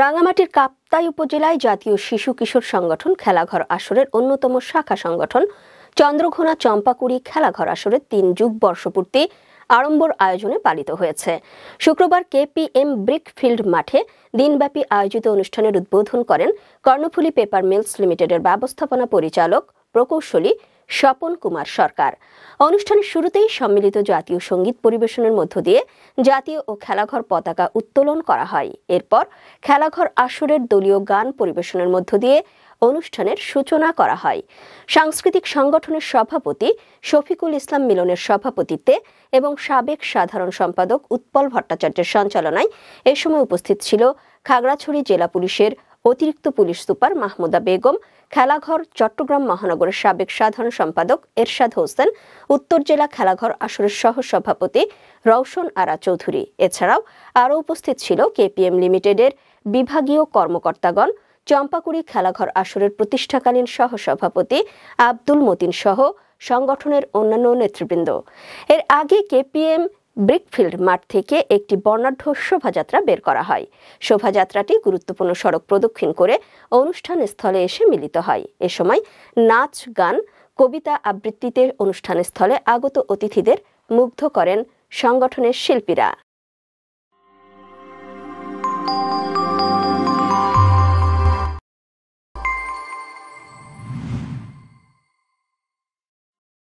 রাঙামাটির কাপ্তাই উপজেলায় জাতীয় শিশু কিশোর সংগঠন খেলাঘর আসরের অন্যতম শাখা সংগঠন চন্দ্রঘোনা চম্পাকুড়ি খেলাঘর আসরের তিন যুগ বর্ষপূর্তি আড়ম্বর আয়োজনে পালিত হয়েছে। শুক্রবার কেপিএম ব্রিকফিল্ড মাঠে দিনব্যাপী আয়োজিত অনুষ্ঠানের উদ্বোধন করেন কর্ণফুলী পেপার মিলস লিমিটেডের ব্যবস্থাপনা পরিচালক প্রকৌশলী স্বপন কুমার সরকার। অনুষ্ঠানের শুরুতেই সম্মিলিত জাতীয় সংগীত পরিবেশনের মধ্য দিয়ে জাতীয় ও খেলাঘর পতাকা উত্তোলন করা হয়। এরপর খেলাঘর আসরের দলীয় গান পরিবেশনের মধ্য দিয়ে অনুষ্ঠানের সূচনা করা হয়। সাংস্কৃতিক সংগঠনের সভাপতি শফিকুল ইসলাম মিলনের সভাপতিত্বে এবং সাবেক সাধারণ সম্পাদক উৎপল ভট্টাচার্যের সঞ্চালনায় এ সময় উপস্থিত ছিল খাগড়াছড়ি জেলা পুলিশের অতিরিক্ত পুলিশ সুপার মাহমুদা বেগম, খেলাঘর, চট্টগ্রাম মহানগরের সাবেক সাধারণ সম্পাদক এরশাদ হোসেন, উত্তর জেলা খেলাঘর আসরের সহ সভাপতি রওশন আরা চৌধুরী। এছাড়াও আরও উপস্থিত ছিল কেপিএম লিমিটেডের বিভাগীয় কর্মকর্তাগণ, চম্পাকুড়ি খেলাঘর আসরের প্রতিষ্ঠাকালীন সহ সভাপতি আব্দুল মতিন সহ সংগঠনের অন্যান্য নেতৃবৃন্দ। এর আগে কেপিএম ব্রিকফিল্ড মাঠ থেকে একটি বর্ণাঢ্য শোভাযাত্রা বের করা হয়। শোভাযাত্রাটি গুরুত্বপূর্ণ সড়ক প্রদক্ষিণ করে অনুষ্ঠান স্থলে এসে মিলিত হয়। এ সময় নাচ, গান, কবিতা আবৃত্তিতে অনুষ্ঠান স্থলে আগত অতিথিদের মুগ্ধ করেন সংগঠনের শিল্পীরা।